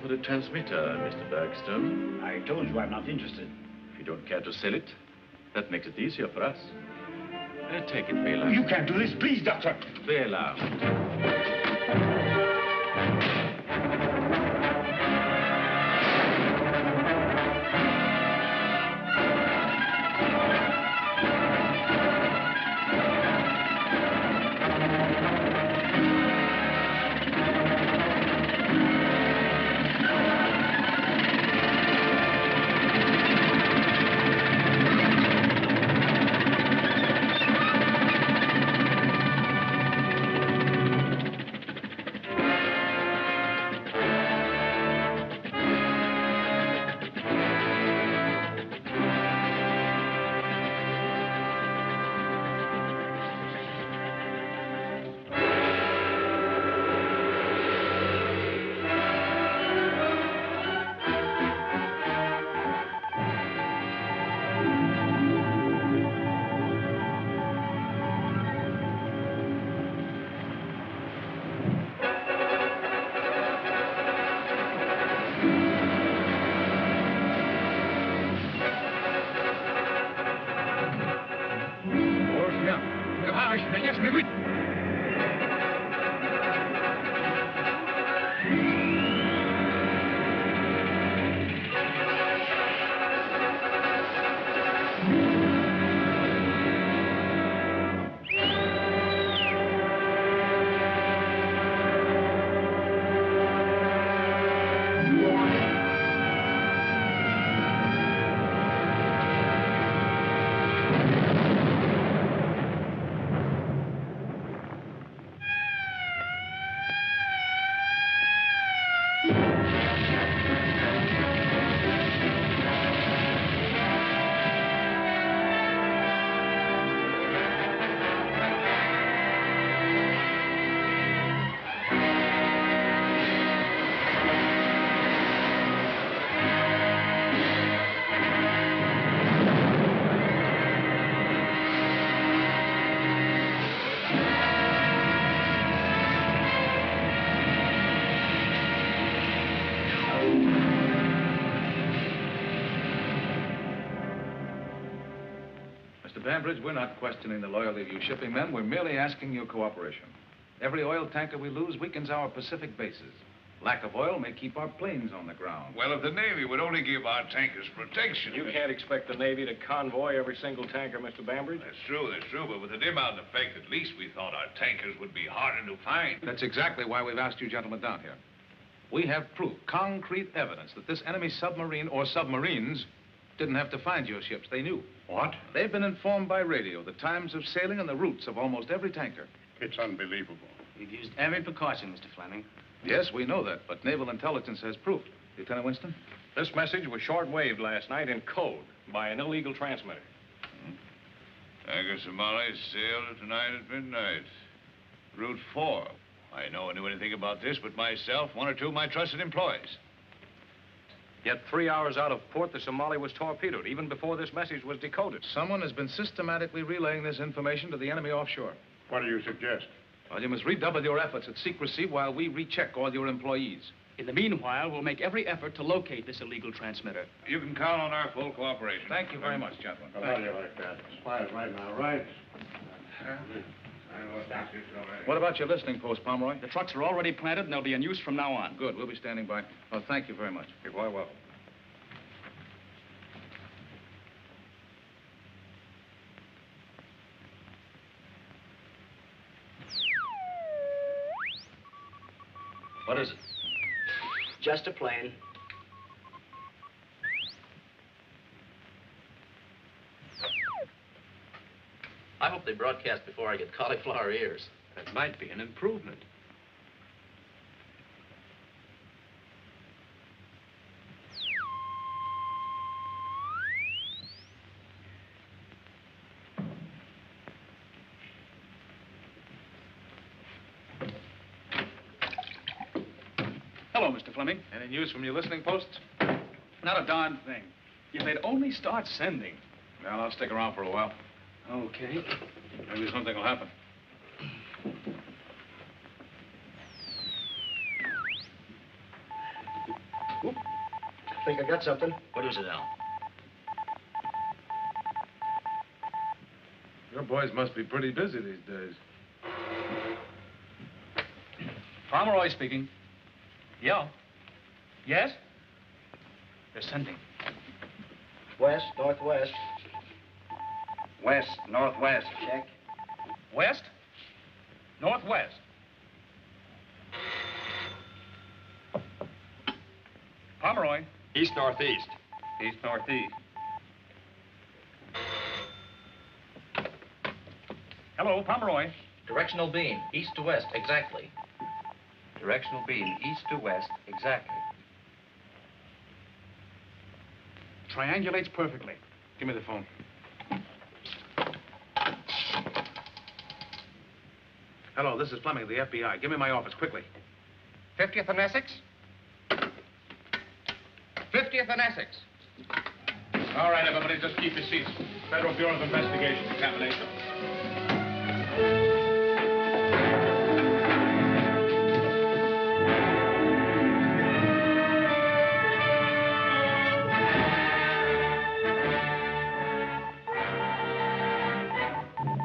a composite transmitter, Mr. Bergstrom. I told you I'm not interested. If you don't care to sell it, that makes it easier for us. Uh, take it, Bela. You can't do this. Please, Doctor. Bela. Mr. Bambridge, we're not questioning the loyalty of you shipping men. We're merely asking your cooperation. Every oil tanker we lose weakens our Pacific bases. Lack of oil may keep our planes on the ground. Well, if the Navy would only give our tankers protection. You can't expect the Navy to convoy every single tanker, Mr. Bambridge. That's true, that's true, but with the dim out effect, at least we thought our tankers would be harder to find. That's exactly why we've asked you gentlemen down here. We have proof, concrete evidence, that this enemy submarine or submarines didn't have to find your ships. They knew. What? They've been informed by radio the times of sailing and the routes of almost every tanker. It's unbelievable. We've used every precaution, Mr. Fleming. Yes, we know that, but naval intelligence has proof. Lieutenant Winston? This message was short-waved last night in code by an illegal transmitter. Hmm. Tanker Somalis sailed tonight at midnight. Route 4. I know one knew anything about this but myself, one or two of my trusted employees. Yet three hours out of port, the Somali was torpedoed, even before this message was decoded. Someone has been systematically relaying this information to the enemy offshore. What do you suggest? Well, you must redouble your efforts at secrecy while we recheck all your employees. In the meanwhile, we'll make every effort to locate this illegal transmitter. You can count on our full cooperation. Thank you very much, gentlemen. How do you like that? Quiet right now, right? What about your listening post, Pomeroy? The trucks are already planted, and they'll be in use from now on. Good. We'll be standing by. Well, thank you very much. You're quite welcome. What is it? Just a plane. I hope they broadcast before I get cauliflower ears. That might be an improvement. Hello, Mr. Fleming. Any news from your listening posts? Not a darn thing. If they'd only start sending. Well, I'll stick around for a while. Okay. Maybe something will happen. I think I got something. What is it, Al? Your boys must be pretty busy these days. Pomeroy speaking. Yeah. Yes? They're sending. West, northwest. West, northwest. Check. West? Northwest? Pomeroy. East northeast. East northeast. Hello, Pomeroy. Directional beam, east to west, exactly. Directional beam east to west, exactly. Triangulates perfectly. Give me the phone. Hello, this is Fleming of the FBI. Give me my office, quickly. 50th and Essex? 50th and Essex. All right, everybody, just keep your seats. Federal Bureau of Investigation, examination.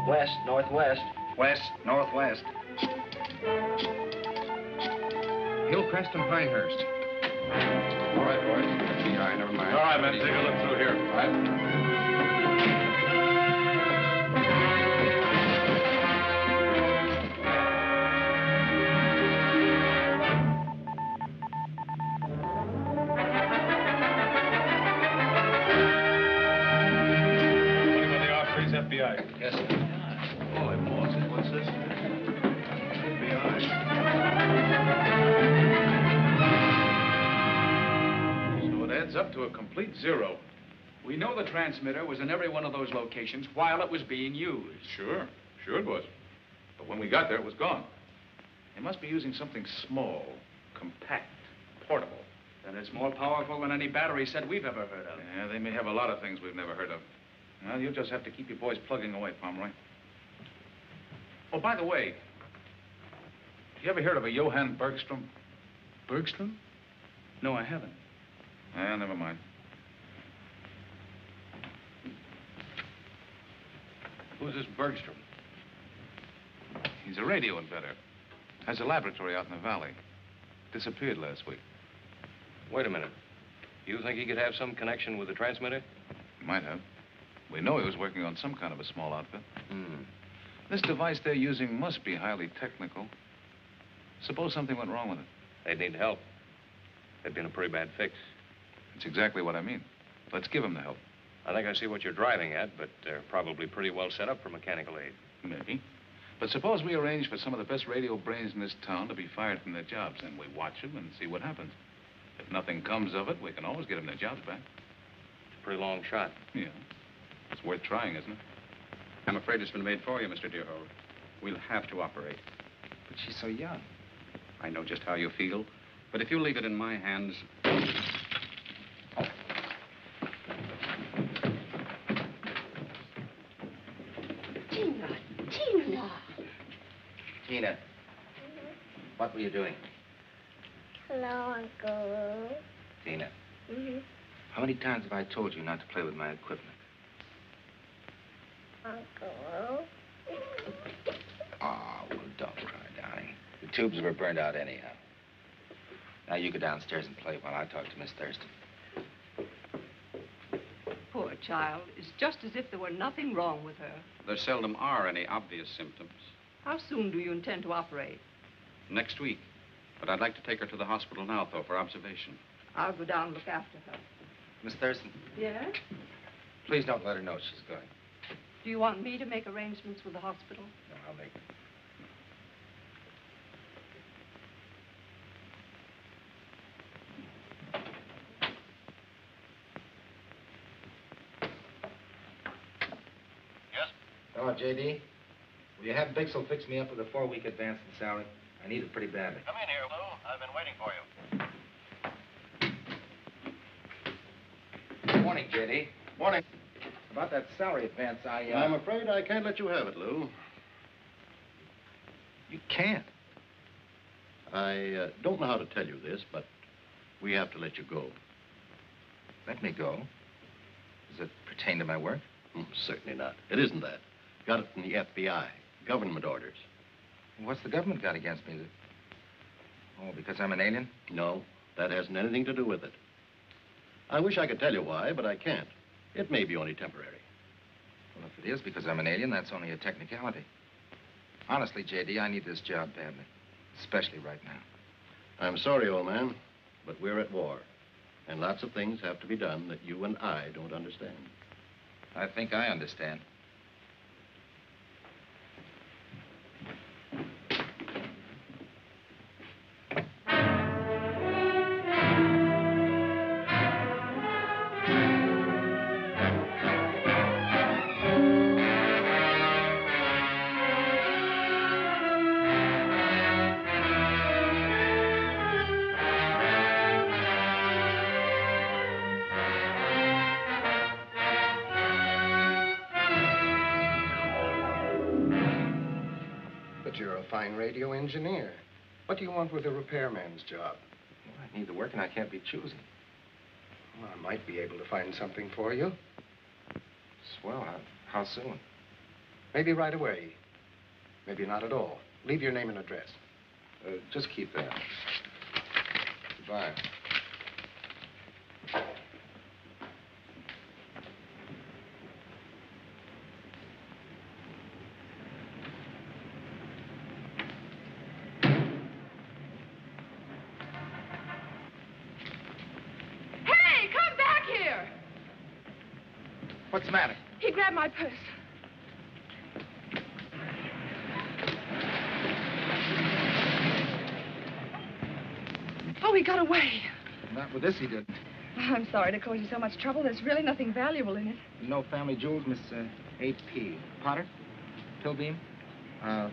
West, northwest. West, northwest. Hillcrest and Pinehurst. All right, boys. FBI, never mind. All right, man, take a look through here. All right. Zero. We know the transmitter was in every one of those locations while it was being used. Sure, sure it was. But when we got there, it was gone. They must be using something small, compact, portable. Then it's more powerful than any battery set we've ever heard of. Yeah, they may have a lot of things we've never heard of. Well, you'll just have to keep your boys plugging away, Pomeroy. Oh, by the way, you ever heard of a Johann Bergstrom? Bergstrom? No, I haven't. Ah, never mind. Who's this Bergstrom? He's a radio inventor. Has a laboratory out in the valley. Disappeared last week. Wait a minute. You think he could have some connection with the transmitter? Might have. We know he was working on some kind of a small outfit. Hmm. This device they're using must be highly technical. Suppose something went wrong with it. They'd need help. They'd be in a pretty bad fix. That's exactly what I mean. Let's give him the help. I think I see what you're driving at, but they're probably pretty well set up for mechanical aid. Maybe. But suppose we arrange for some of the best radio brains in this town to be fired from their jobs, and we watch them and see what happens. If nothing comes of it, we can always get them their jobs back. It's a pretty long shot. Yeah. It's worth trying, isn't it? I'm afraid it's been made for you, Mr. Deerhold. We'll have to operate. But she's so young. I know just how you feel. But if you leave it in my hands. Tina, Tina. Tina, what were you doing? Hello, Uncle. Tina, Mm-hmm. how many times have I told you not to play with my equipment? Uncle. Oh, well, don't cry, darling. The tubes were burned out anyhow. Now you go downstairs and play while I talk to Miss Thurston. Poor child. It's just as if there were nothing wrong with her. There seldom are any obvious symptoms. How soon do you intend to operate? Next week. But I'd like to take her to the hospital now, though, for observation. I'll go down and look after her. Miss Thurston, Yes? please don't let her know she's going. Do you want me to make arrangements with the hospital? No, I'll make Yes? Oh, J.D., will you have Bixel fix me up with a four-week advance in salary? I need it pretty badly. Come in here, Lou. I've been waiting for you. Good Morning, J.D. Morning. About that salary advance, I, uh... I'm afraid I can't let you have it, Lou. You can't. I uh, don't know how to tell you this, but we have to let you go. Let me go. Does it pertain to my work? Hmm, certainly not. It isn't that. Got it from the FBI. Government orders. What's the government got against me? Oh, because I'm an alien? No, that hasn't anything to do with it. I wish I could tell you why, but I can't. It may be only temporary. Well, if it is because I'm an alien, that's only a technicality. Honestly, J.D., I need this job badly. Especially right now. I'm sorry, old man, but we're at war. And lots of things have to be done that you and I don't understand. I think I understand. Fine radio engineer. What do you want with a repairman's job? Well, I need the work and I can't be choosy. Well, I might be able to find something for you. Swell. How, how soon? Maybe right away. Maybe not at all. Leave your name and address. Uh, just keep that. Goodbye. Hey, come back here! What's the matter? He grabbed my purse. Oh, he got away. Not with this, he didn't. I'm sorry to cause you so much trouble. There's really nothing valuable in it. No family jewels, Miss uh, A.P. Potter? Pilbeam? Uh,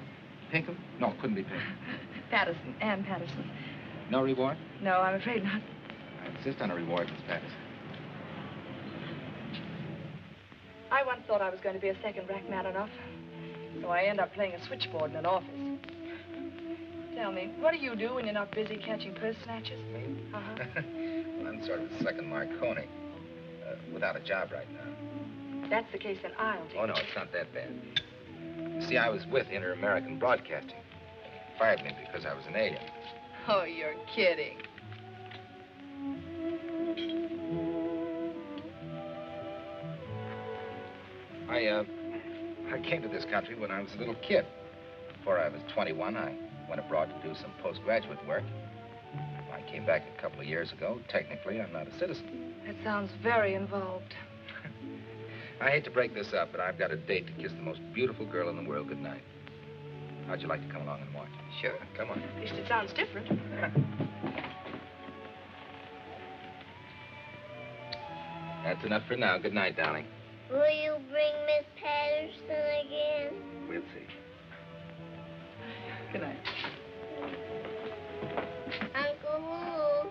Pinkham? No, couldn't be Pinkham. Patterson, Ann Patterson. No reward? No, I'm afraid not. I insist on a reward, Miss Patterson. I once thought I was going to be a second Rachmaninoff, so I end up playing a switchboard in an office. Tell me, what do you do when you're not busy catching purse snatchers? Me? Uh-huh. well, I'm sort of the second Marconi. Uh, without a job right now. That's the case, then I'll take Oh, no, it's not that bad. You see, I was with Inter-American Broadcasting. Fired me because I was an alien. Oh, you're kidding. Came to this country when I was a little kid. Before I was 21, I went abroad to do some postgraduate work. I came back a couple of years ago. Technically, I'm not a citizen. That sounds very involved. I hate to break this up, but I've got a date to kiss the most beautiful girl in the world goodnight. How'd you like to come along and watch? Sure. Come on. At least it sounds different. That's enough for now. Good night, darling. Will you bring Miss Patterson again? We'll see. Good night. Uncle Lou,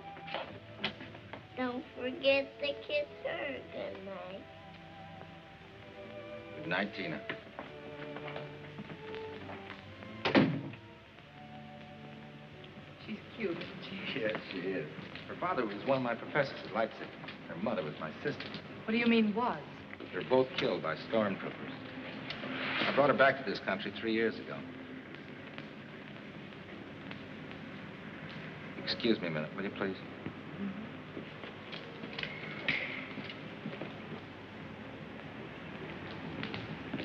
don't forget to kiss her good night. Good night, Tina. She's cute, isn't she? Yes, she is. Her father was one of my professors at Leipzig. Her mother was my sister. What do you mean, was? They're both killed by stormtroopers. I brought her back to this country three years ago. Excuse me a minute, will you please?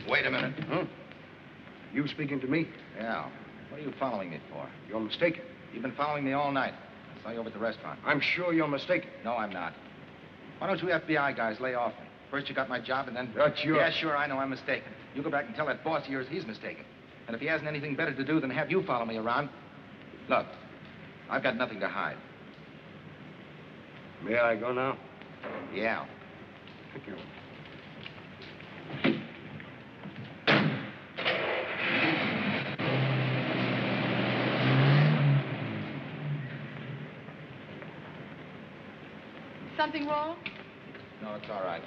Wait a minute. Huh? You speaking to me? Yeah. What are you following me for? You're mistaken. You've been following me all night. I saw you over at the restaurant. I'm sure you're mistaken. No, I'm not. Why don't you FBI guys lay off me? First you got my job, and then... That's your- Yeah, sure, I know I'm mistaken. You go back and tell that boss of yours he's mistaken. And if he hasn't anything better to do than have you follow me around... Look, I've got nothing to hide. May I go now? Yeah. Thank you. Something wrong? No, it's all right.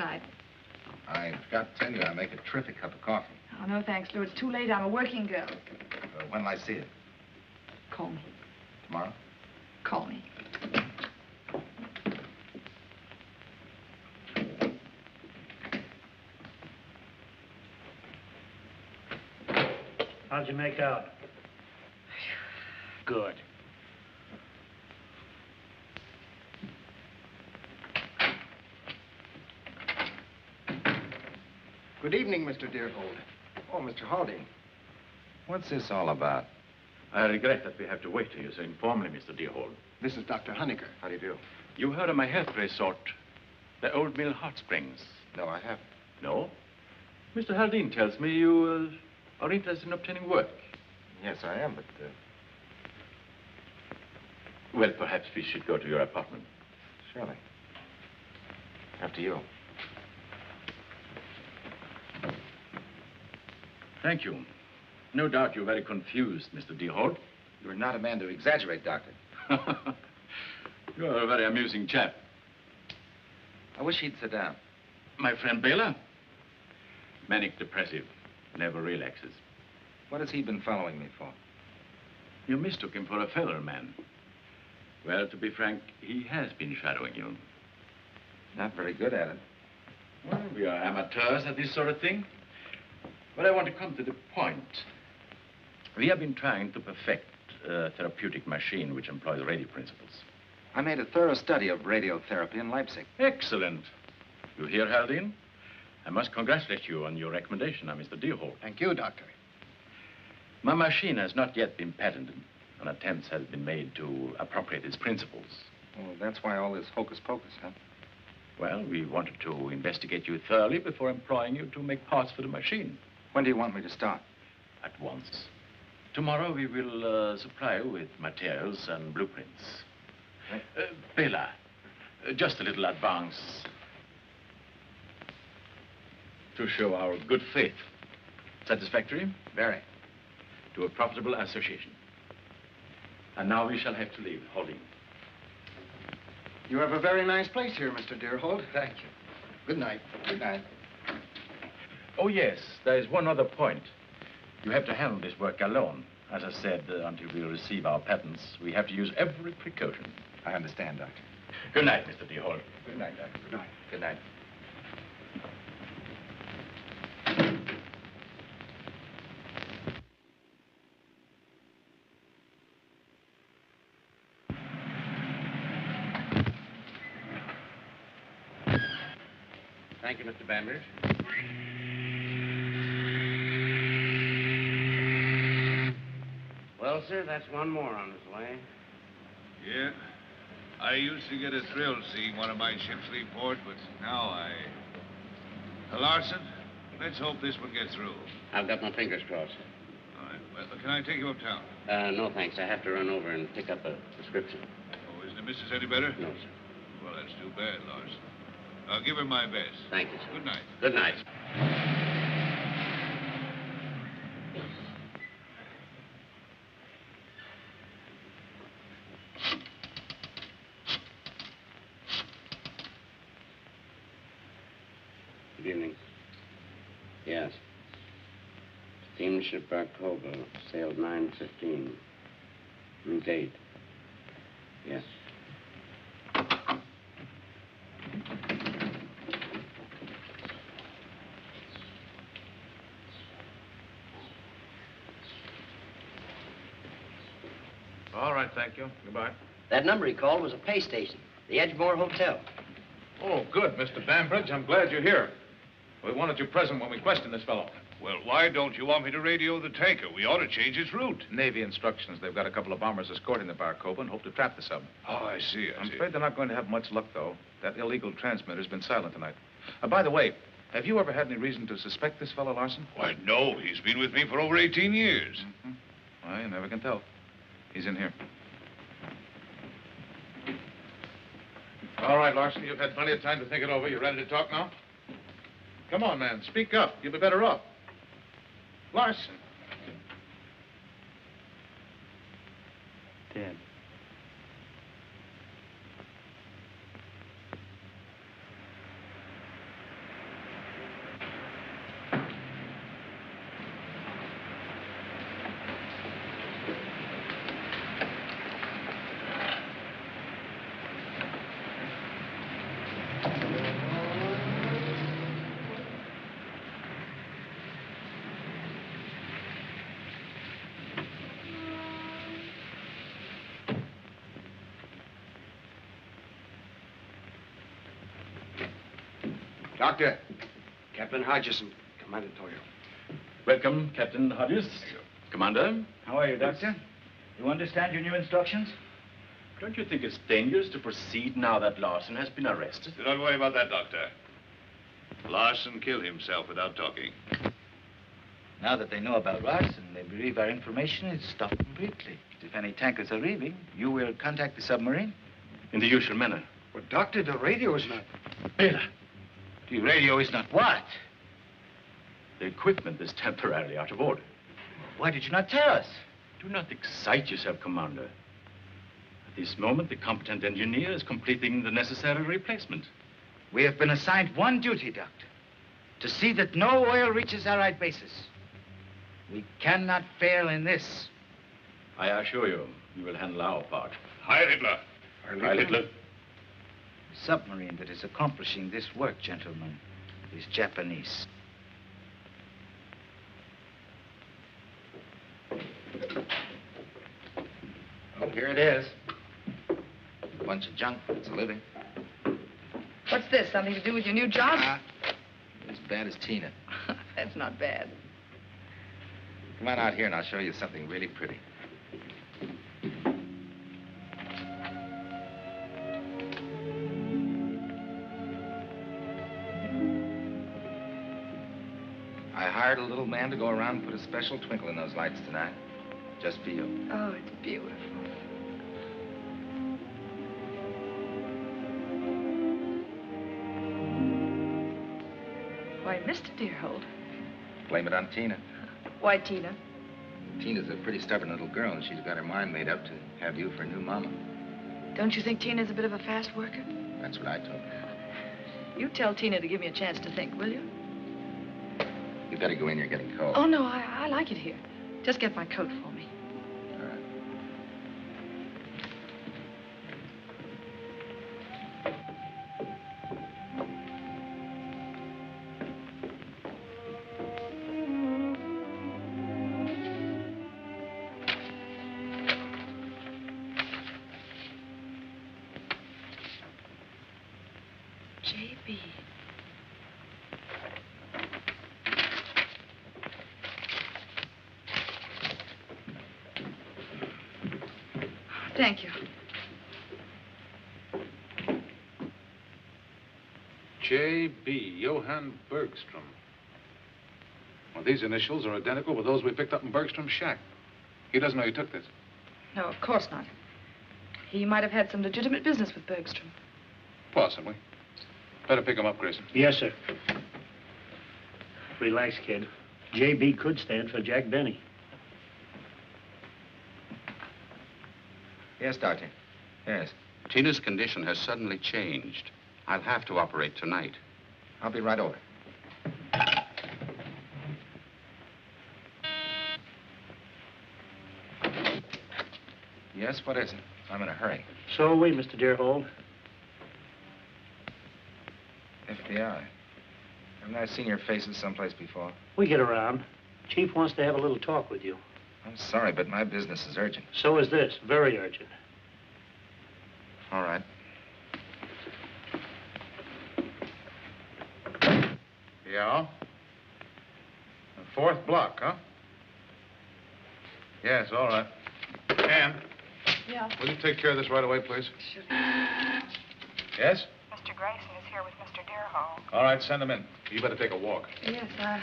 Good night. I forgot to tell you, I make a terrific cup of coffee. Oh, no, thanks, Lou. It's too late. I'm a working girl. Uh, when'll I see it? Call me. Tomorrow? Call me. How'd you make out? Good. Good evening, Mr. Deerhold. Oh, Mr. Haldane. What's this all about? I regret that we have to wait here so informally, Mr. Deerhold. This is Dr. Honecker. How do you do? You heard of my health resort, the Old Mill Hot Springs? No, I haven't. No? Mr. Haldane tells me you uh, are interested in obtaining work. Yes, I am, but uh, Well, perhaps we should go to your apartment. surely. After you. Thank you. No doubt you're very confused, Mr. Deerhold. You're not a man to exaggerate, Doctor. You're a very amusing chap. I wish he'd sit down. My friend Baylor? Manic depressive. Never relaxes. What has he been following me for? You mistook him for a feather man. Well, to be frank, he has been shadowing you. Not very good at it. Well, we are amateurs at this sort of thing. But I want to come to the point. We have been trying to perfect a therapeutic machine which employs radio principles. I made a thorough study of radiotherapy in Leipzig. Excellent. You hear, Haldane? I must congratulate you on your recommendation, uh, now, Mr. Deerhold. Thank you, Doctor. My machine has not yet been patented. An attempt has been made to appropriate its principles. Well, that's why all this hocus pocus, huh? Well, we wanted to investigate you thoroughly before employing you to make parts for the machine. When do you want me to start? At once. Tomorrow we will uh, supply you with materials and blueprints. Uh, Bela, uh, just a little advance. To show our good faith. Satisfactory? Very. To a profitable association. And now we shall have to leave, Haldane. You have a very nice place here, Mr. Deerhold. Thank you. Good night. Good night. Oh, yes, there is one other point. You have to handle this work alone. As I said, uh, until we receive our patents, we have to use every precaution. I understand, Doctor. Good night, Mr. Deerhold. Good night, Doctor. Good night. Good night. Thank you, Mr. Bambridge. Sir, that's one more on his way. Yeah. I used to get a thrill seeing one of my ships leave port, but now I... Uh, Larson, let's hope this one gets through. I've got my fingers crossed. All right. Well, can I take you uptown? Uh, no, thanks. I have to run over and pick up a prescription. Oh, isn't the missus any better? No, sir. Well, that's too bad, Larson. I'll give her my best. Thank you, sir. Good night. Good night. Steamship Arcoba, sailed 915. Route 8. Yes. All right, thank you. Goodbye. That number he called was a pay station, the Edgemore Hotel. Oh, good, Mr. Bambridge. I'm glad you're here. We wanted you present when we questioned this fellow. Well, why don't you want me to radio the tanker? We ought to change its route. Navy instructions. They've got a couple of bombers escorting the Barcoba and hope to trap the sub. Oh, I see, I I'm see. afraid they're not going to have much luck, though. That illegal transmitter's been silent tonight. Uh, by the way, have you ever had any reason to suspect this fellow Larson? Why, no. He's been with me for over 18 years. I never can tell. He's in here. All right, Larson, you've had plenty of time to think it over. You ready to talk now? Come on, man. Speak up. You'll be better off. Larson. Dead. Doctor. Captain Hodgson, Commander Toyo. Welcome, Captain Hodges. Commander. How are you, Doctor? You understand your new instructions? Don't you think it's dangerous to proceed now that Larson has been arrested? Do not worry about that, Doctor. Larson killed himself without talking. Now that they know about Larson, they believe our information is stopped completely. If any tankers are leaving, you will contact the submarine? In the usual manner. But, Doctor, the radio is not... Bela, The radio is not what? the equipment is temporarily out of order. Why did you not tell us? Do not excite yourself, Commander. At this moment, the competent engineer is completing the necessary replacement. We have been assigned one duty, Doctor. To see that no oil reaches Allied bases. We cannot fail in this. I assure you, we will handle our part. Heil Hitler. Heil Hitler. The submarine that is accomplishing this work, gentlemen, is Japanese. Oh, here it is. A bunch of junk, but it's a living. What's this? Something to do with your new job? Ah, as bad as Tina. That's not bad. Come on out here and I'll show you something really pretty. Man to go around and put a special twinkle in those lights tonight. Just for you. Oh, it's beautiful. Why, Mr. Deerhold. Blame it on Tina. Why, Tina? Tina's a pretty stubborn little girl, and she's got her mind made up to have you for a new mama. Don't you think Tina's a bit of a fast worker? That's what I told her. You tell Tina to give me a chance to think, will you? You better go in, you're getting cold. Oh, no, I, I like it here. Just get my coat for me. Bergstrom. Well, these initials are identical with those we picked up in Bergstrom's shack. He doesn't know you took this. No, of course not. He might have had some legitimate business with Bergstrom. Possibly. Better pick him up, Grayson. Yes, sir. Relax, kid. J.B. could stand for Jack Benny. Yes, Doctor. Yes. Tina's condition has suddenly changed. I'll have to operate tonight. I'll be right over. Yes, what is it? I'm in a hurry. So are we, Mr. Deerhold. FBI. Haven't I seen your faces someplace before? We get around. Chief wants to have a little talk with you. I'm sorry, but my business is urgent. So is this. Very urgent. All right. Yeah? The fourth block, huh? Yes, all right. Ann, Yeah. will you take care of this right away, please? Yes? Mr. Grayson is here with Mr. Deerhold. All right, send him in. You better take a walk. Yes, uh,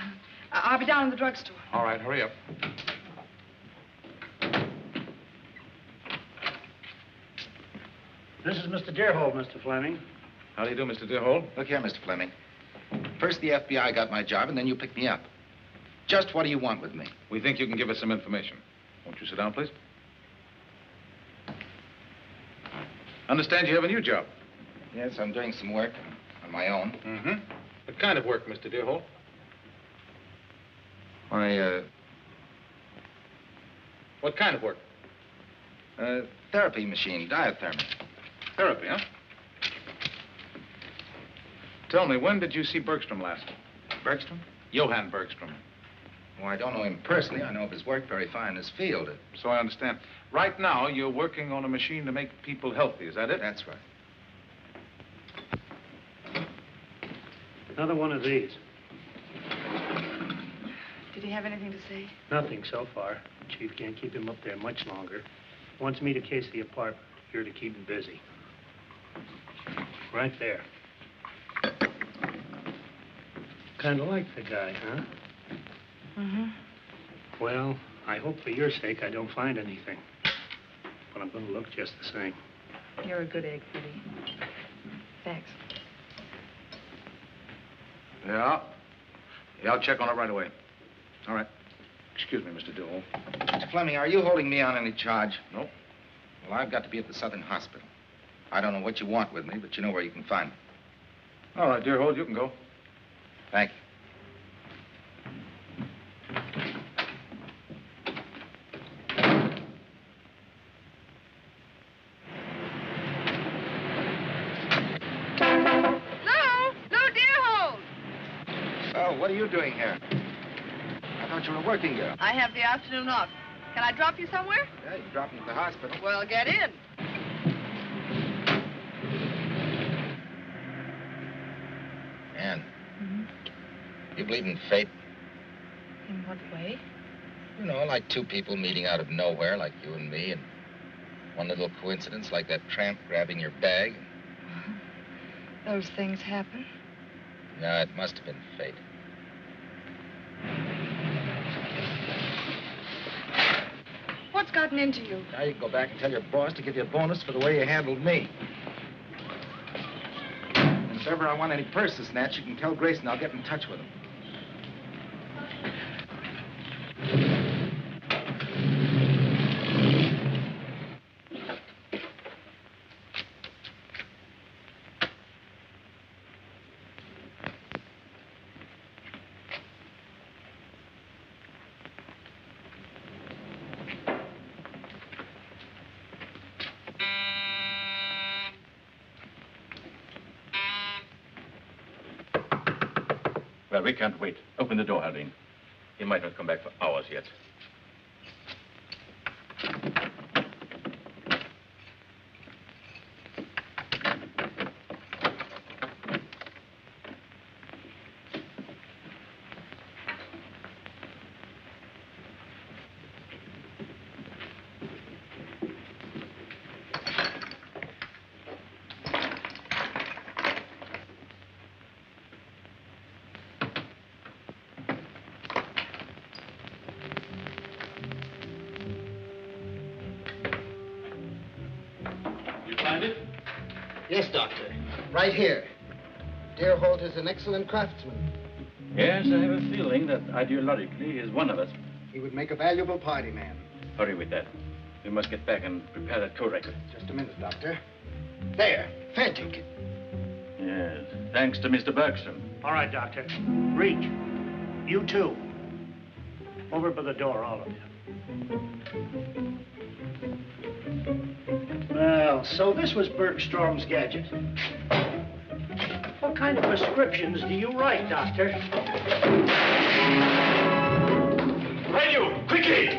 I, I'll be down in the drugstore. All right, hurry up. This is Mr. Deerhold, Mr. Fleming. How do you do, Mr. Deerhold? Look here, Mr. Fleming. First the FBI got my job, and then you picked me up. Just what do you want with me? We think you can give us some information. Won't you sit down, please? Understand you have a new job. Yes, I'm doing some work on my own. Mm-hmm. What kind of work, Mr. Deerhold? Why, uh, What kind of work? uh, therapy machine, diathermy. Therapy, huh? Tell me, when did you see Bergstrom last? Bergstrom? Johann Bergstrom. Well, I don't know him personally. I know of his work very fine in his field. So I understand. Right now, you're working on a machine to make people healthy. Is that it? That's right. Another one of these. Did he have anything to say? Nothing so far. The Chief can't keep him up there much longer. Wants me to case the apartment. Here to keep him busy. Right there. Kind of like the guy, huh? Mm-hmm. Well, I hope for your sake I don't find anything. But I'm going to look just the same. You're a good egg, Woody. Thanks. Yeah. Yeah, I'll check on it right away. All right. Excuse me, Mr. Dewey. Mr. Fleming, are you holding me on any charge? Nope. Well, I've got to be at the Southern Hospital. I don't know what you want with me, but you know where you can find me. All right, Deerhold, you can go. Thank you. Lou! Lou Deerhold! Oh, what are you doing here? I thought you were a working girl. I have the afternoon off. Can I drop you somewhere? Yeah, you can drop me at the hospital. Well, get in. Ann, mm-hmm. you believe in fate? In what way? You know, like two people meeting out of nowhere, like you and me, and one little coincidence, like that tramp grabbing your bag. Those things happen. No, it must have been fate. What's gotten into you? Now you can go back and tell your boss to give you a bonus for the way you handled me. And if ever I want any purses snatched, you can tell Grayson I'll get in touch with him. Well, we can't wait. Open the door, Haldane. He might not come back for hours yet. An excellent craftsman. Yes, I have a feeling that ideologically he is one of us. He would make a valuable party man. Hurry with that. We must get back and prepare that tow record. Just a minute, Doctor. There. Fair ticket. Yes. Thanks to Mr. Bergstrom. All right, Doctor. Reach. You too. Over by the door, all of you. Well, so this was Bergstrom's gadget. What kind of prescriptions do you write, Doctor? You! Quickly!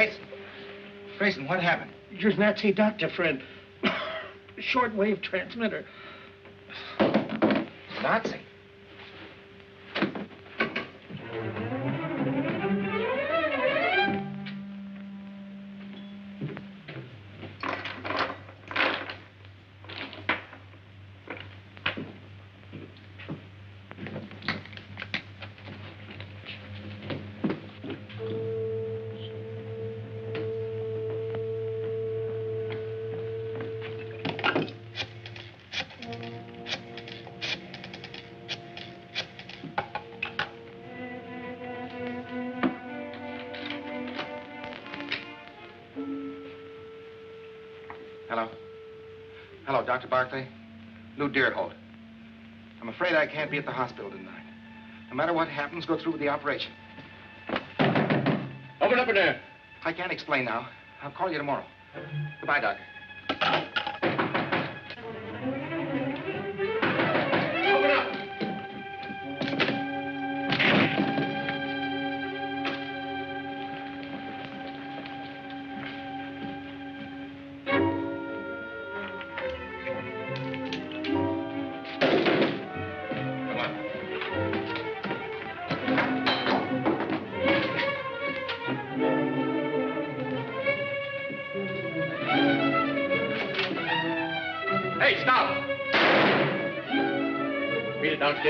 Grayson. Grayson, what happened? Your Nazi doctor friend. Shortwave transmitter. Nazi. Deerhold. I'm afraid I can't be at the hospital tonight. No matter what happens, go through with the operation. Open up in there. I can't explain now. I'll call you tomorrow. Goodbye, Doctor.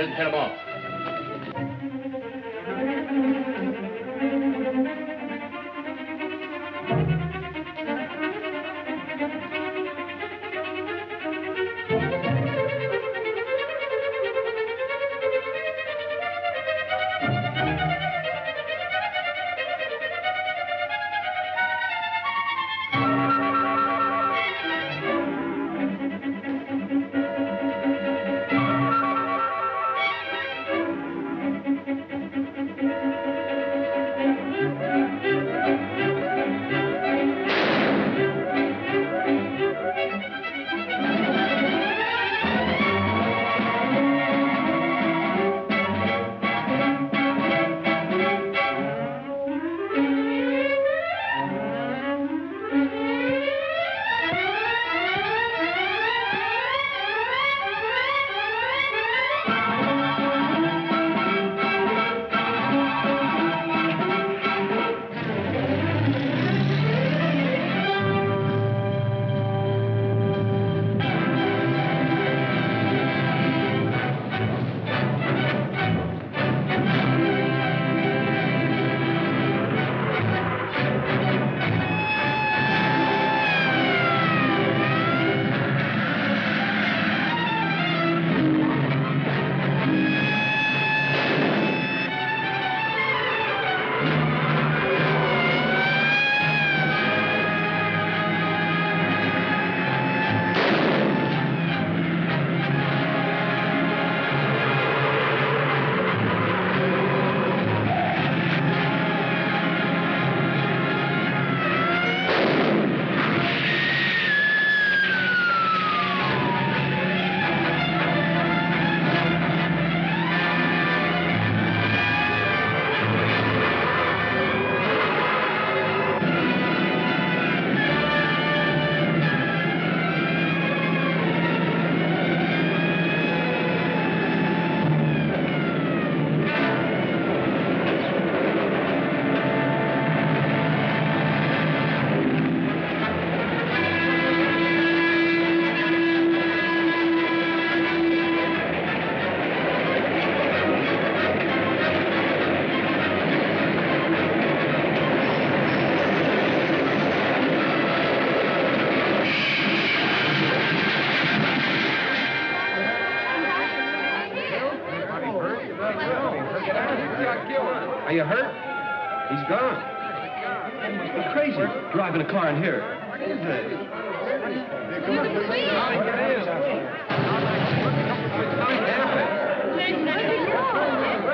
Beat it driving a car in here. What is it?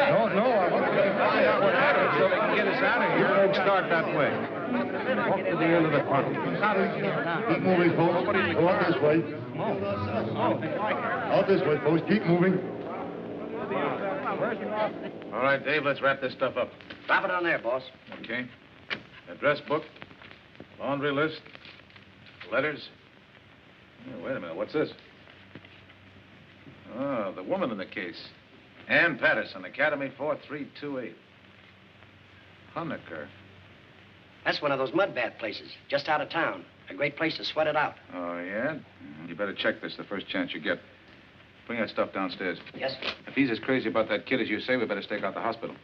Don't know. I want to find out what happened so they can get us out of here. Don't start that way. Walk to the end of the tunnel. Keep moving, folks. Go out this way. Oh. Out this way, folks. Keep moving. All right, Dave, let's wrap this stuff up. Drop it on there, boss. Okay. Address book, laundry list, letters. Oh, wait a minute, what's this? Oh, the woman in the case. Ann Patterson, Academy 4328. Honecker. That's one of those mud bath places, just out of town. A great place to sweat it out. Oh, yeah? You better check this the first chance you get. Bring that stuff downstairs. Yes, sir. If he's as crazy about that kid as you say, we better stake out the hospital.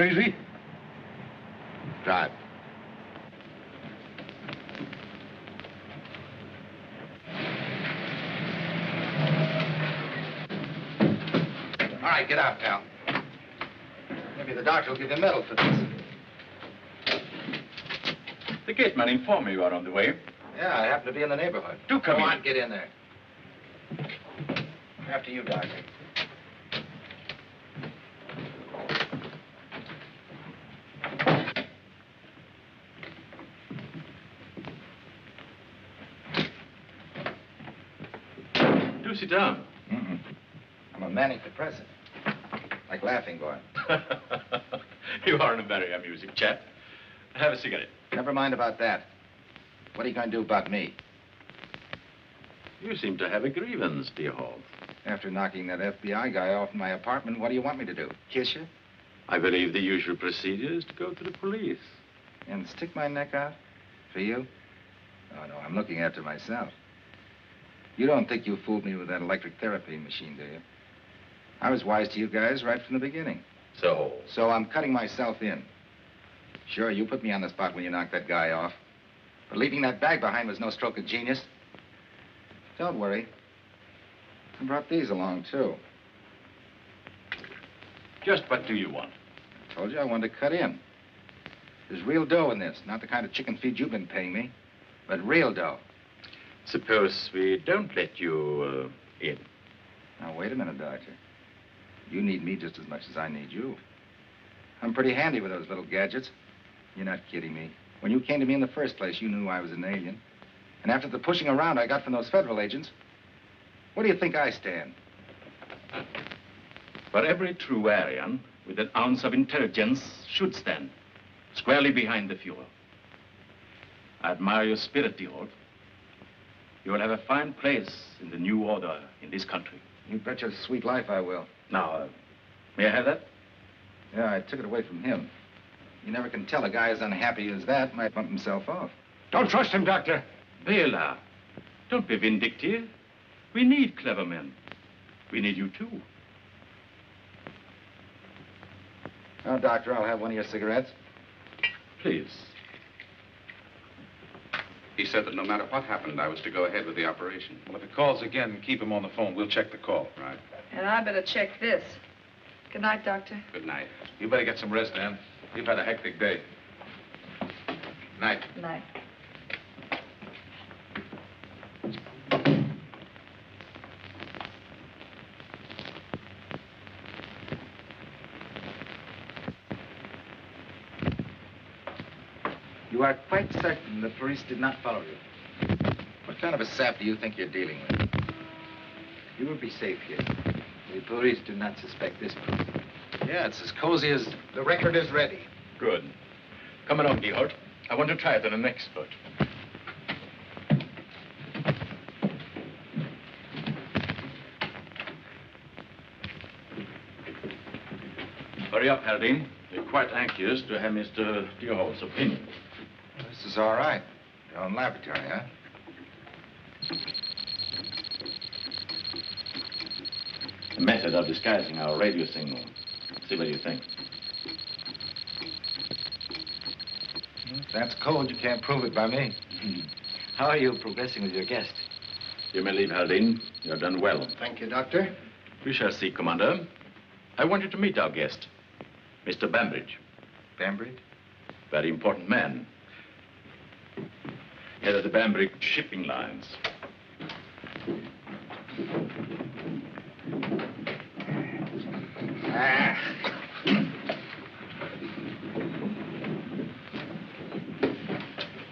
crazy? Drive. All right, get out pal. Maybe the doctor will give you a medal for this. The gate man informed me you are on the way. Yeah, I happen to be in the neighborhood. Do come, come on, in. get in there. After you, doctor. Do sit down. Mm-mm. I'm a manic depressive. Like Laughing Boy. you are in a very amusing chap. Have a cigarette. Never mind about that. What are you going to do about me? You seem to have a grievance, Deerhold. After knocking that FBI guy off my apartment, what do you want me to do? Kiss you? I believe the usual procedure is to go to the police. And stick my neck out? For you? Oh, no, I'm looking after myself. You don't think you fooled me with that electric therapy machine, do you? I was wise to you guys right from the beginning. So? So I'm cutting myself in. Sure, you put me on the spot when you knocked that guy off. But leaving that bag behind was no stroke of genius. Don't worry. I brought these along, too. Just what do you want? I told you I wanted to cut in. There's real dough in this, not the kind of chicken feed you've been paying me, but real dough. Suppose we don't let you uh, in. Now, wait a minute, Doctor. You need me just as much as I need you. I'm pretty handy with those little gadgets. You're not kidding me. When you came to me in the first place, you knew I was an alien. And after the pushing around I got from those federal agents, where do you think I stand? For every true Aryan with an ounce of intelligence should stand squarely behind the Fuhrer. I admire your spirit, Holt. You will have a fine place in the new order in this country. You bet your sweet life I will. Now, uh, may I have that? Yeah, I took it away from him. You never can tell a guy as unhappy as that might bump himself off. Don't trust him, Doctor. Bela, don't be vindictive. We need clever men. We need you, too. Now, Doctor, I'll have one of your cigarettes. Please. He said that no matter what happened, I was to go ahead with the operation. Well, if he calls again, keep him on the phone. We'll check the call. Right. And I better check this. Good night, Doctor. Good night. You better get some rest, Ann. You've had a hectic day. Night. Good night. You are quite certain the police did not follow you? What kind of a sap do you think you're dealing with? You will be safe here. The police do not suspect this proof. Yeah, it's as cozy as... The record is ready. Good. Come along, dear I want to try it on an expert. Hurry up, Haldane. We're quite anxious to have Mr. Deerhold's opinion. This is all right. Your own laboratory, huh? The method of disguising our radio signal. See what you think. If that's cold. you can't prove it by me. Hmm. How are you progressing with your guest? You may leave, Haldane. You have done well. Thank you, Doctor. We shall see, Commander. I want you to meet our guest, Mr. Bambridge. Bambridge? Very important man. Head of the Bambridge shipping lines. Ah.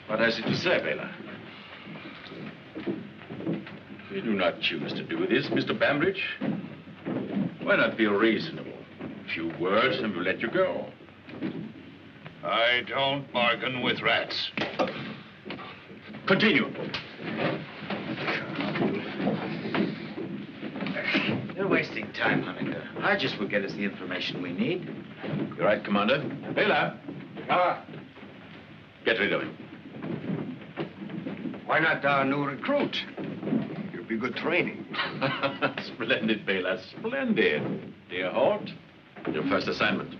What has he to say, Bela? We do not choose to do this, Mr. Bambridge. Why not be reasonable? A few words and we'll let you go. I don't bargain with rats. Continue. You're wasting time, Huntington. Hodges will get us the information we need. You're right, Commander. Bela. Ah, Get rid of him. why not our new recruit? He'll be good training. Splendid, Bela. Splendid. Deerhold, your first assignment.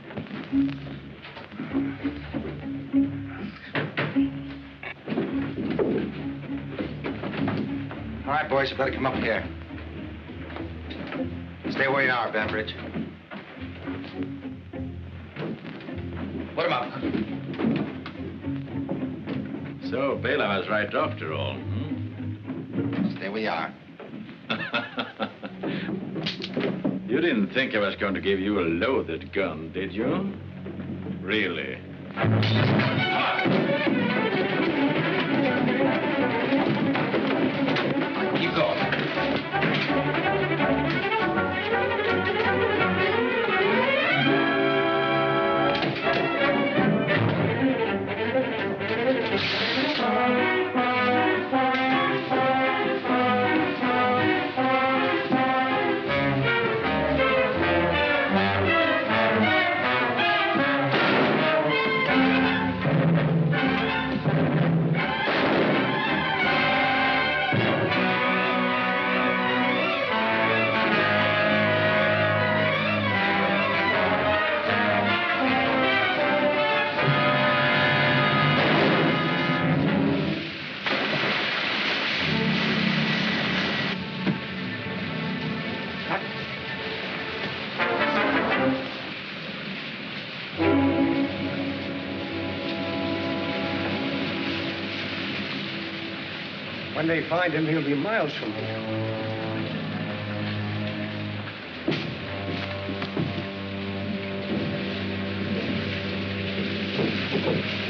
right, boys, you better come up here. Stay where you are, Bambridge. Put him up. So, Bela was right after all, hmm? Stay where you are. you didn't think I was going to give you a loaded gun, did you? Really? Find him, he'll be miles from here. Uh-huh.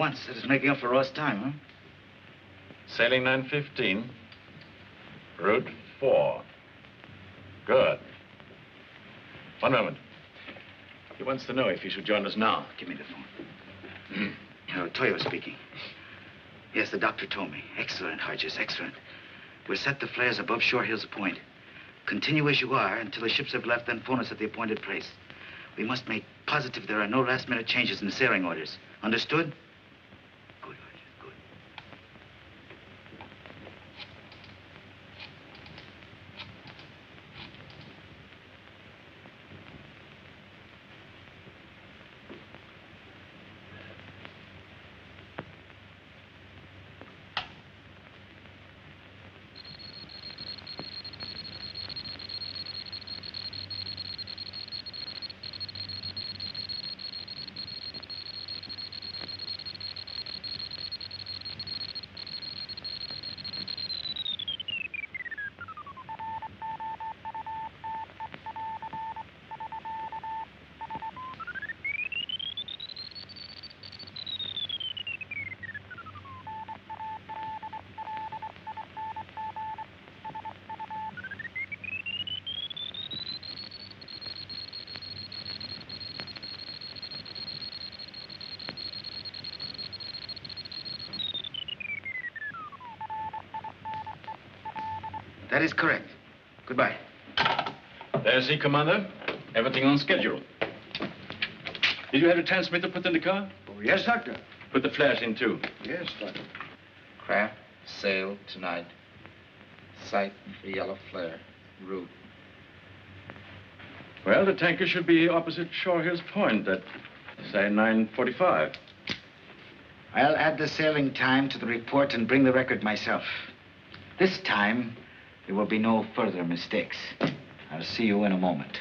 Once. That is making up for lost time, huh? Sailing 915. Route 4. Good. One moment. He wants to know if he should join us now. Give me the phone. Uh, Toyo speaking. Yes, the doctor told me. Excellent, Hodges, excellent. We'll set the flares above Shore Hills Point. Continue as you are until the ships have left, then phone us at the appointed place. We must make positive there are no last-minute changes in the sailing orders. Understood? That is correct. Goodbye. There's he, Commander. Everything on schedule. Did you have the transmitter put in the car? Oh, yes, Doctor. Put the flash in, too. Yes, Doctor. Craft, sail tonight. Sight for yellow flare. Route. Well, the tanker should be opposite Shore Hills Point at, say, 9.45. I'll add the sailing time to the report and bring the record myself. This time, there will be no further mistakes. I'll see you in a moment.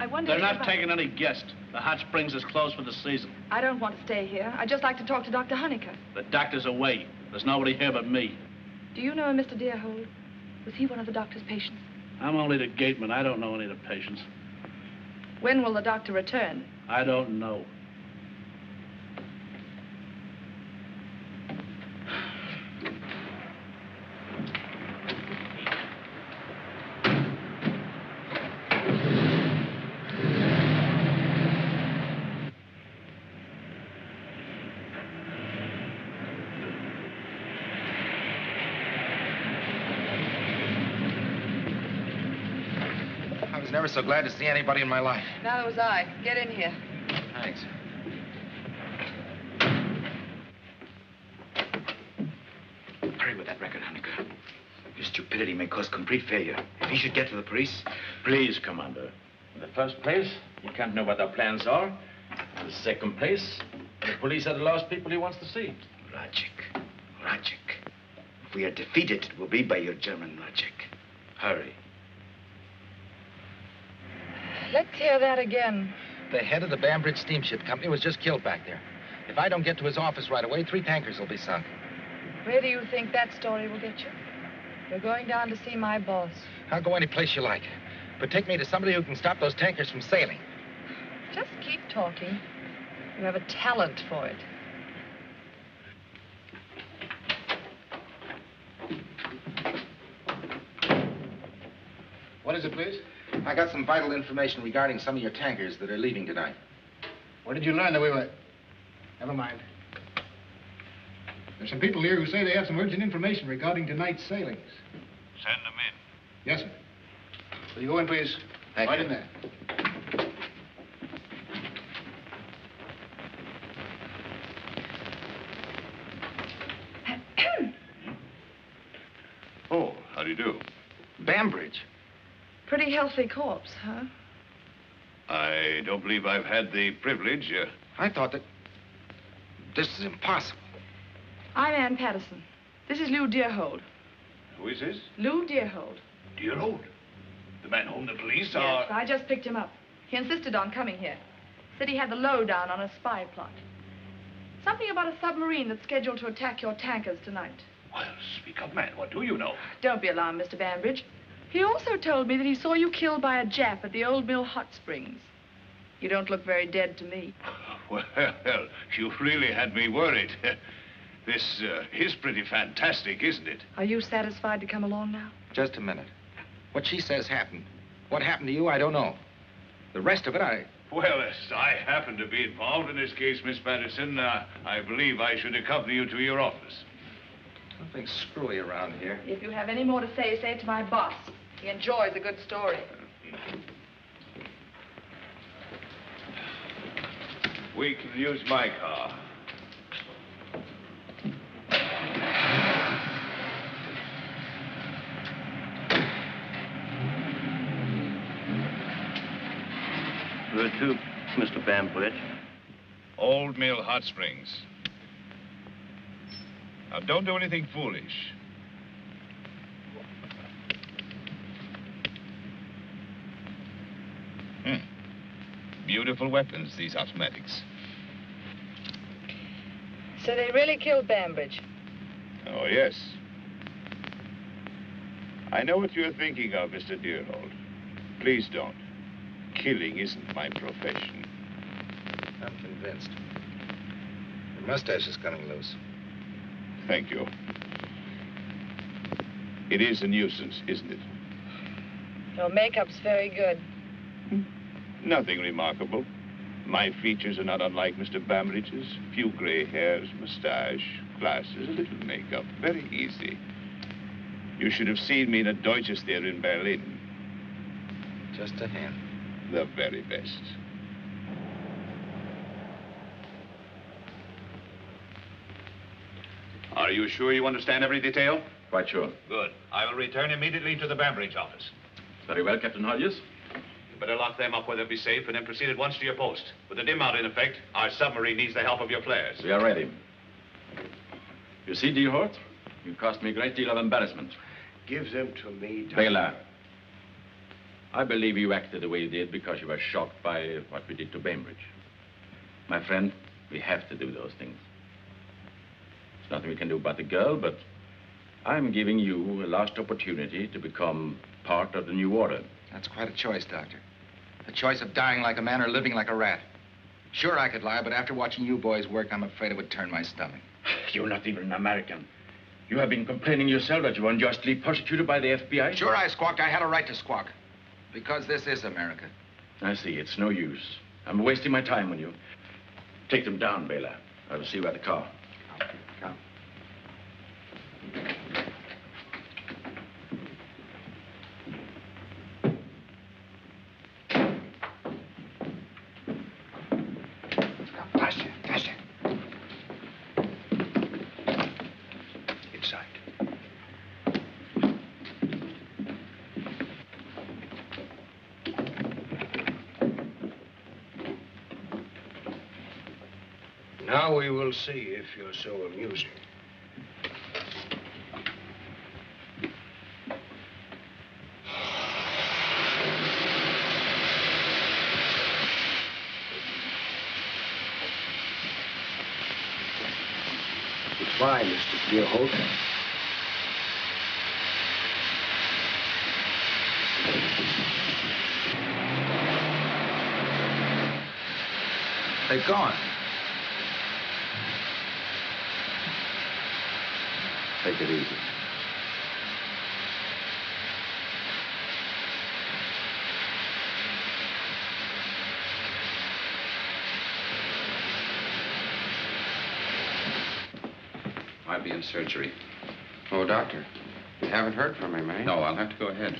I wonder They're not I- taking any guests. The hot springs is closed for the season. I don't want to stay here. I'd just like to talk to Dr. Honeycutt. The doctor's away. There's nobody here but me. Do you know a Mr. Deerhold? Was he one of the doctor's patients? I'm only the gateman. I don't know any of the patients. When will the doctor return? I don't know. I was never so glad to see anybody in my life. Neither was I. Get in here. Thanks. Hurry with that record, Honecker. Your stupidity may cause complete failure. If he should get to the police, Please, Commander. In the first place, you can't know what our plans are. In the second place, the police are the last people he wants to see. logic, logic. If we are defeated, it will be by your German logic. Hurry. Let's hear that again. The head of the Bambridge Steamship Company was just killed back there. If I don't get to his office right away, three tankers will be sunk. Where do you think that story will get you? You're going down to see my boss. I'll go any place you like. But take me to somebody who can stop those tankers from sailing. Just keep talking. You have a talent for it. What is it, please? I got some vital information regarding some of your tankers that are leaving tonight. Where did you learn that we were? Never mind. There's some people here who say they have some urgent information regarding tonight's sailings. Send them in. Yes, sir. Will you go in, please? Thank right you. in there. Oh, how do you do? Bambridge? Pretty healthy corpse, huh? I don't believe I've had the privilege. Uh, I thought that. This is impossible. I'm Ann Patterson. This is Lou Deerhold. who is this? Lou Deerhold. Deerhold. The man whom the police are. Yes, I just picked him up. He insisted on coming here. Said he had the lowdown on a spy plot. Something about a submarine that's scheduled to attack your tankers tonight. Well, speak up, man. What do you know? Don't be alarmed, Mr. Bambridge. He also told me that he saw you killed by a Jap at the Old Mill Hot Springs. You don't look very dead to me. Well, you've really had me worried. This uh, is pretty fantastic, isn't it? Are you satisfied to come along now? Just a minute. What she says happened. What happened to you, I don't know. The rest of it, I. Well, as I happen to be involved in this case, Miss Patterson, uh, I believe I should accompany you to your office. Nothing screwy around here. If you have any more to say, say it to my boss. He enjoys a good story. We can use my car. Where to, Mr. Bambridge? Old Mill Hot Springs. Now, don't do anything foolish. Beautiful weapons, these automatics. So they really killed Bambridge. Oh, yes. I know what you're thinking of, Mr. Deerhold. Please don't. Killing isn't my profession. I'm convinced. Your mustache is coming loose. Thank you. It is a nuisance, isn't it? Your makeup's very good. Hmm? Nothing remarkable. My features are not unlike Mr. Bambridge's. Few gray hairs, mustache, glasses, a little makeup. Very easy. You should have seen me in a Deutsches Theater in Berlin. Just a hint. The very best. Are you sure you understand every detail? Quite sure. Good. I will return immediately to the Bambridge office. Very well, Captain Hodges. You better lock them up where they'll be safe and then proceed at once to your post. With the dim out in effect, our submarine needs the help of your flares. We are ready. You see, Deerhold, you cost me a great deal of embarrassment. Give them to me, Doctor. Bela, I believe you acted the way you did because you were shocked by what we did to Bambridge. My friend, we have to do those things. There's nothing we can do about the girl, but I'm giving you a last opportunity to become part of the new order. That's quite a choice, Doctor. The choice of dying like a man or living like a rat. Sure, I could lie, but after watching you boys work, I'm afraid it would turn my stomach. You're not even an American. You have been complaining yourself that you were unjustly persecuted by the FBI. Sure, I squawked. I had a right to squawk. Because this is America. I see. It's no use. I'm wasting my time on you. Take them down, Bela. I will see you at the car. Come. Faster, faster. Inside. Now we will see if you're so amusing. Goodbye, Mr. Deerhold. They've gone. Take it easy. I'll be in surgery. Oh, doctor. You haven't heard from him, eh? No, I'll have to go ahead.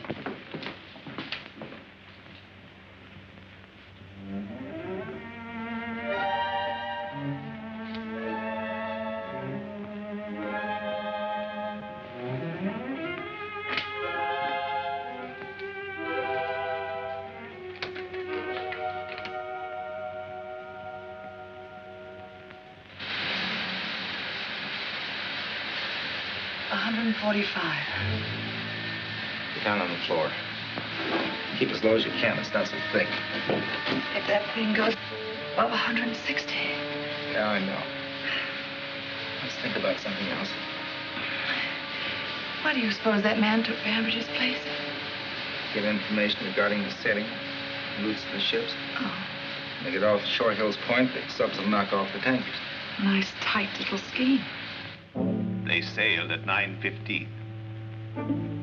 Keep as low as you can. It's not so thick. If that thing goes above 160. Yeah, I know. Let's think about something else. Why do you suppose that man took Bambridge's place? Get information regarding the setting, routes of the ships. Oh, They get off Short Hills Point, the subs will knock off the tankers. nice, tight little scheme. They sailed at 9.15.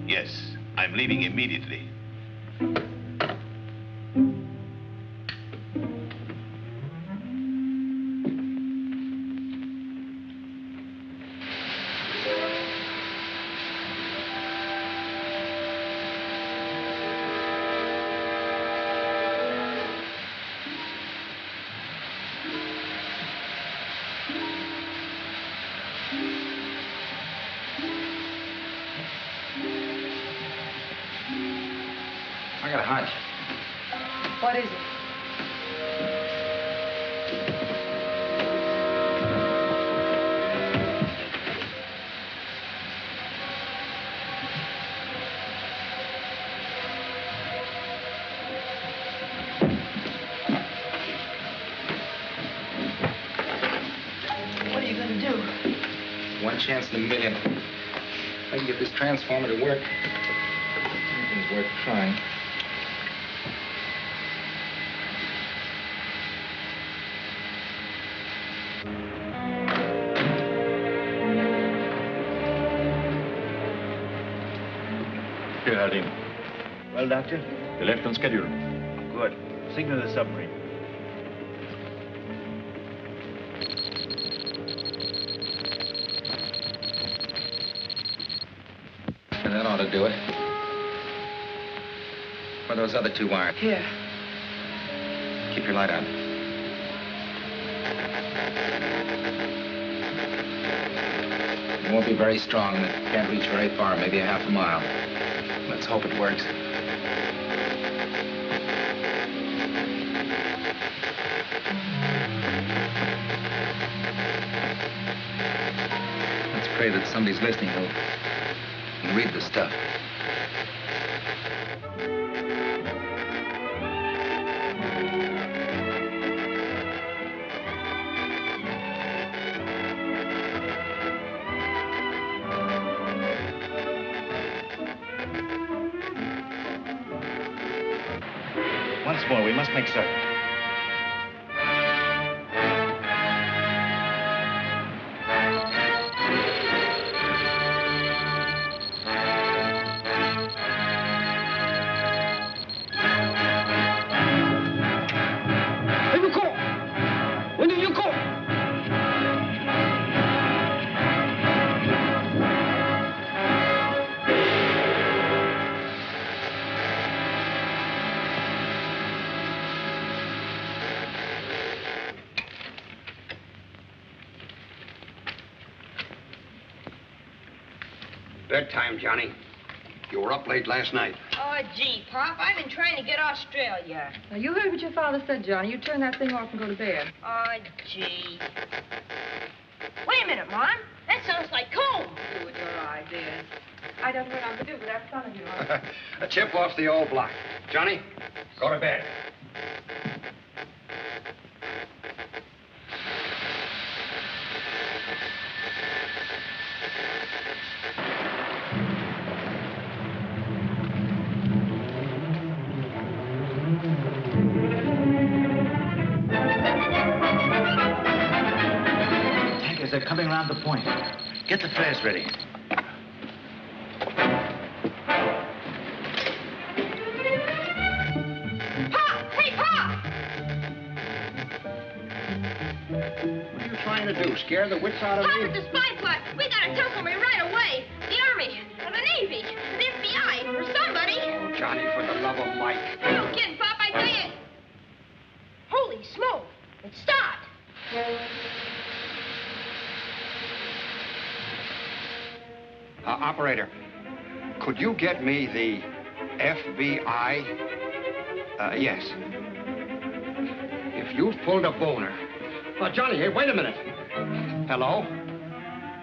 Yes, I'm leaving immediately. Hunch. What is it? What are you going to do? One chance in a million. If I can get this transformer to work, anything's worth trying. Well, Doctor? You left on schedule. Good. Signal the submarine. And that ought to do it. Where those other two wires? Here. Keep your light on. It won't be very strong, and it can't reach very far, maybe a half a mile. Let's hope it works. Pray that somebody's listening who'll read the stuff. Once more, we must make certain. Late last night. Oh, gee, Pop, I've been trying to get Australia. Now, you heard what your father said, Johnny. You turn that thing off and go to bed. Oh, gee. Wait a minute, Mom. That sounds like comb. Do with your ideas. I don't know what I'm to do with that son of yours. A chip off the old block. Johnny, go to bed. Around the point. Get the flares ready. Pop! Hey, Pop! What are you trying to do? Scare the wits out of Pop, me? it's a spy plot. We gotta tell somebody right away. Operator, could you get me the FBI? Uh, yes. If you've pulled a boner. Uh, Johnny, hey, wait a minute. Hello?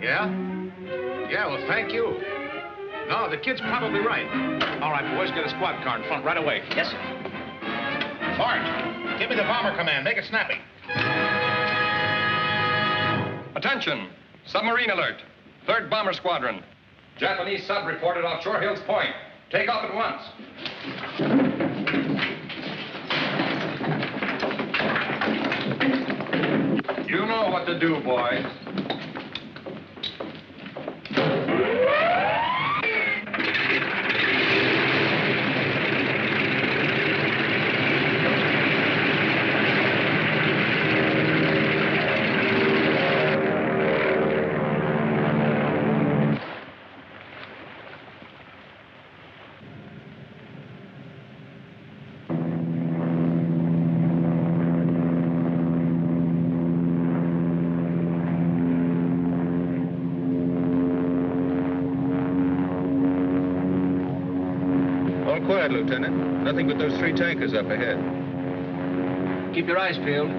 Yeah? Yeah, well, thank you. No, the kid's probably right. All right, boys, get a squad car in front right away. Yes, sir. Sarge, give me the bomber command. Make it snappy. Attention! Submarine alert. Third Bomber Squadron. Japanese sub reported off Shore Hills Point. Take off at once. You know what to do, boys. Right, Lieutenant. Nothing but those three tankers up ahead. Keep your eyes peeled.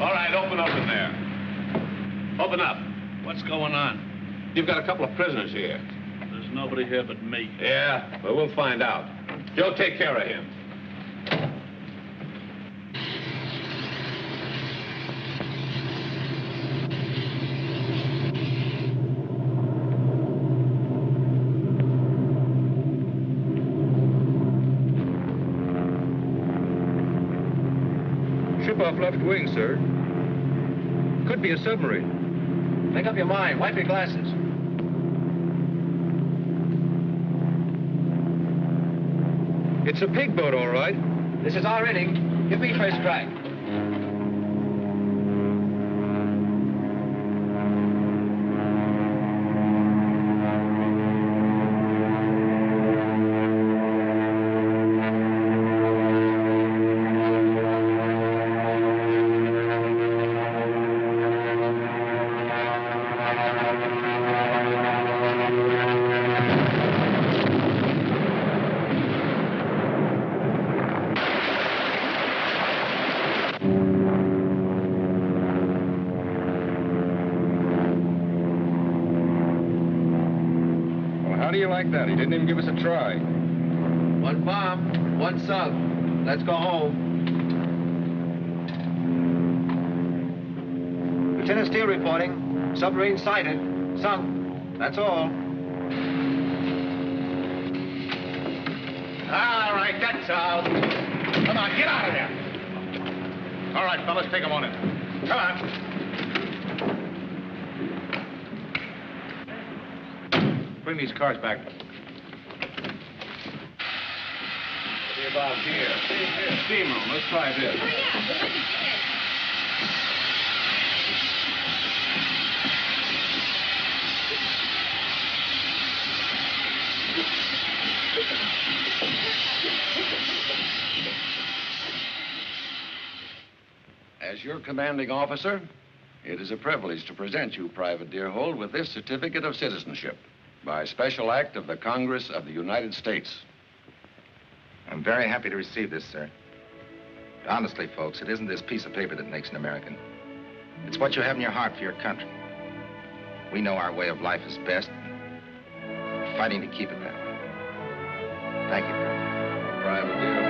All right, open up in there. Open up. What's going on? You've got a couple of prisoners here. There's nobody here but me. Yeah, but we'll find out. Joe, take care of him. Ship off left wing, sir. Could be a submarine. Make up your mind. Wipe your glasses. It's a pig boat, all right. This is our inning. Give me first crack. Didn't even give us a try. One bomb, one sub. Let's go home. Lieutenant Steele reporting. Submarine sighted. Sunk. That's all. All right, that's all. Come on, get out of there. All right, fellas, take them on in. Come on. Bring these cars back. about here. Steam room. Let's try this. As your commanding officer, it is a privilege to present you, Private Deerhold, with this certificate of citizenship by special act of the Congress of the United States. I'm very happy to receive this, sir. But Honestly, folks, it isn't this piece of paper that makes an American. It's what you have in your heart for your country. We know our way of life is best. We're fighting to keep it that way. Thank you, Private.